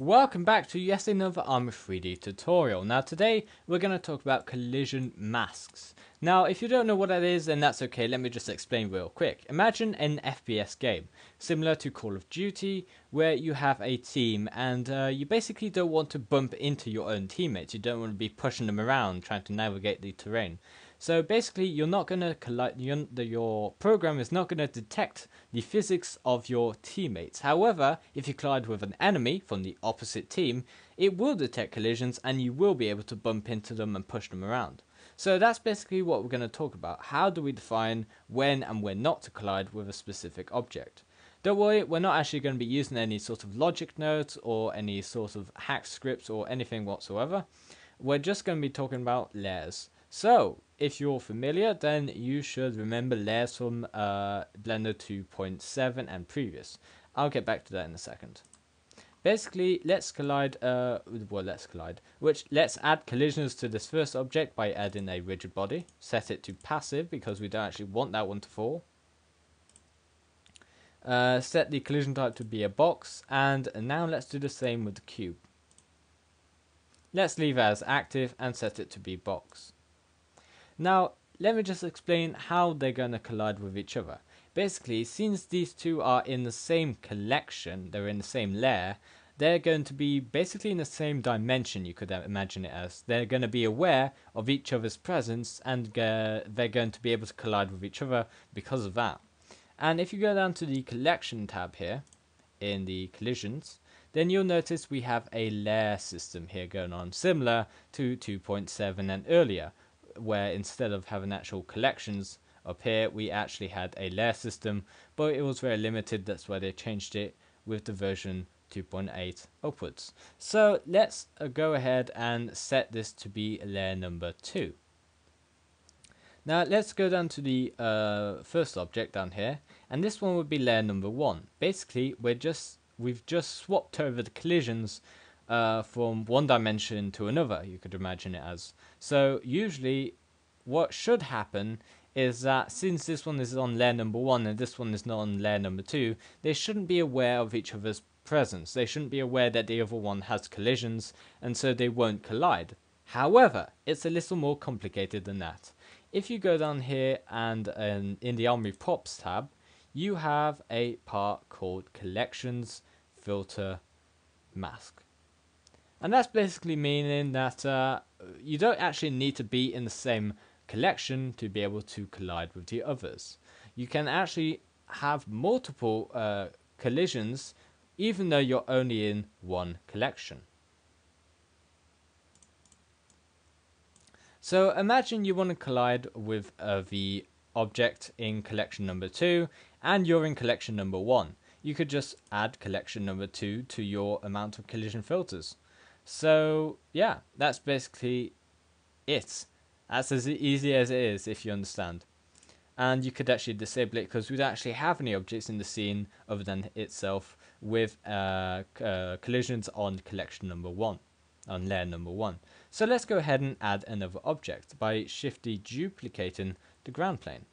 Welcome back to yet another Armory 3D tutorial. Now today we're going to talk about collision masks. Now if you don't know what that is then that's okay, let me just explain real quick. Imagine an FPS game, similar to Call of Duty, where you have a team and uh, you basically don't want to bump into your own teammates, you don't want to be pushing them around trying to navigate the terrain. So basically, you're not to collide. Your program is not going to detect the physics of your teammates. However, if you collide with an enemy from the opposite team, it will detect collisions, and you will be able to bump into them and push them around. So that's basically what we're going to talk about. How do we define when and when not to collide with a specific object? Don't worry, we're not actually going to be using any sort of logic nodes or any sort of hack scripts or anything whatsoever. We're just going to be talking about layers. So, if you're familiar, then you should remember layers from uh, Blender 2.7 and previous. I'll get back to that in a second. Basically, let's collide, uh, well, let's collide, which let's add collisions to this first object by adding a rigid body. Set it to passive because we don't actually want that one to fall. Uh, set the collision type to be a box, and now let's do the same with the cube. Let's leave it as active and set it to be box. Now, let me just explain how they're going to collide with each other. Basically, since these two are in the same collection, they're in the same layer, they're going to be basically in the same dimension, you could imagine it as. They're going to be aware of each other's presence and they're going to be able to collide with each other because of that. And if you go down to the collection tab here, in the collisions, then you'll notice we have a layer system here going on, similar to 2.7 and earlier, where instead of having actual collections up here, we actually had a layer system, but it was very limited. That's why they changed it with the version 2.8 upwards. So let's uh, go ahead and set this to be layer number 2. Now let's go down to the uh, first object down here, and this one would be layer number 1. Basically, we're just we've just swapped over the collisions uh, from one dimension to another, you could imagine it as. So usually what should happen is that since this one is on layer number one and this one is not on layer number two, they shouldn't be aware of each other's presence. They shouldn't be aware that the other one has collisions and so they won't collide. However, it's a little more complicated than that. If you go down here and um, in the Armory Props tab, you have a part called Collections Filter Mask. And that's basically meaning that uh, you don't actually need to be in the same collection to be able to collide with the others. You can actually have multiple uh, collisions even though you're only in one collection. So imagine you want to collide with uh, the object in collection number 2 and you're in collection number 1. You could just add collection number 2 to your amount of collision filters. So yeah, that's basically it. That's as easy as it is, if you understand. And you could actually disable it because we don't actually have any objects in the scene other than itself with uh, uh, collisions on collection number one, on layer number one. So let's go ahead and add another object by shiftly duplicating the ground plane.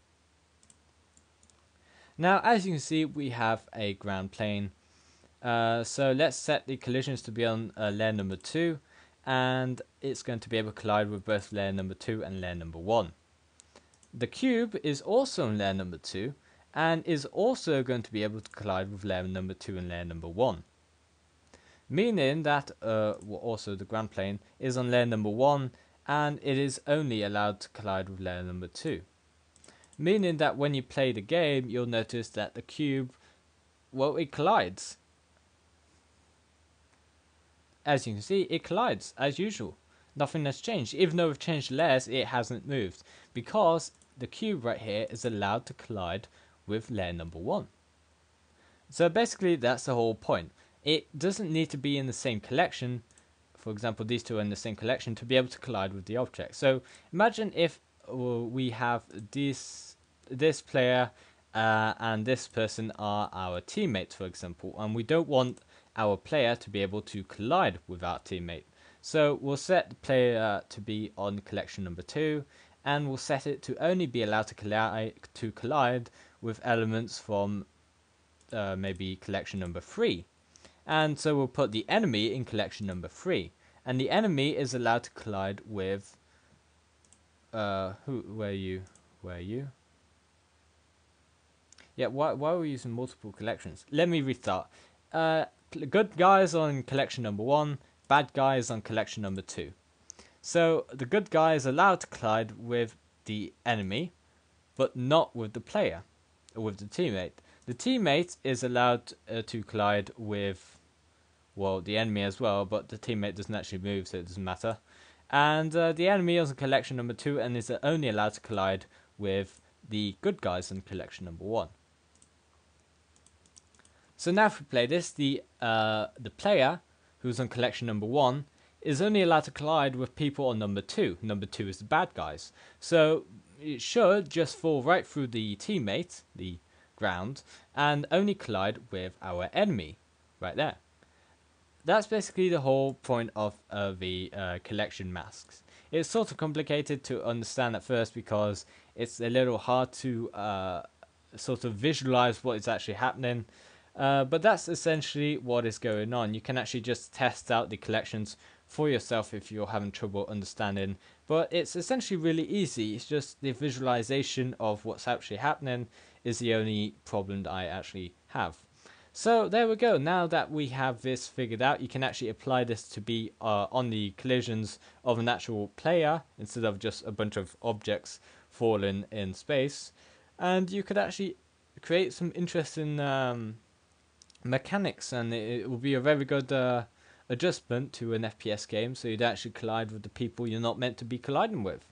Now, as you can see, we have a ground plane uh, so let's set the collisions to be on uh, layer number 2 and it's going to be able to collide with both layer number 2 and layer number 1. The cube is also on layer number 2 and is also going to be able to collide with layer number 2 and layer number 1. Meaning that uh, also the ground plane is on layer number 1 and it is only allowed to collide with layer number 2. Meaning that when you play the game you'll notice that the cube, well it collides as you can see, it collides as usual. Nothing has changed. Even though we've changed layers, it hasn't moved. Because the cube right here is allowed to collide with layer number one. So basically, that's the whole point. It doesn't need to be in the same collection. For example, these two are in the same collection to be able to collide with the object. So imagine if uh, we have this this player uh, and this person are our teammates, for example, and we don't want our player to be able to collide with our teammate. So we'll set the player to be on collection number 2 and we'll set it to only be allowed to collide, to collide with elements from uh, maybe collection number 3. And so we'll put the enemy in collection number 3. And the enemy is allowed to collide with... Uh, who, where you? Where you? Yeah, why, why are we using multiple collections? Let me restart. Uh, good guys on collection number 1, bad guys on collection number 2. So the good guy is allowed to collide with the enemy, but not with the player, or with the teammate. The teammate is allowed uh, to collide with, well, the enemy as well, but the teammate doesn't actually move, so it doesn't matter. And uh, the enemy is in collection number 2 and is only allowed to collide with the good guys in collection number 1. So now if we play this, the uh, the player who's on collection number one is only allowed to collide with people on number two. Number two is the bad guys. So it should just fall right through the teammate, the ground, and only collide with our enemy, right there. That's basically the whole point of uh, the uh, collection masks. It's sort of complicated to understand at first because it's a little hard to uh, sort of visualize what is actually happening. Uh, but that's essentially what is going on. You can actually just test out the collections for yourself if you're having trouble understanding. But it's essentially really easy. It's just the visualization of what's actually happening is the only problem that I actually have. So there we go. Now that we have this figured out, you can actually apply this to be uh, on the collisions of an actual player instead of just a bunch of objects falling in space. And you could actually create some interesting um, mechanics, and it, it will be a very good uh, adjustment to an FPS game. So you'd actually collide with the people you're not meant to be colliding with.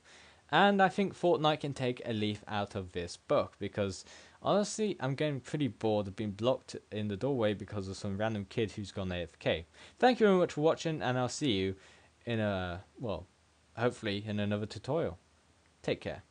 And I think Fortnite can take a leaf out of this book because honestly, I'm getting pretty bored of being blocked in the doorway because of some random kid who's gone AFK. Thank you very much for watching, and I'll see you in a, well, hopefully in another tutorial. Take care.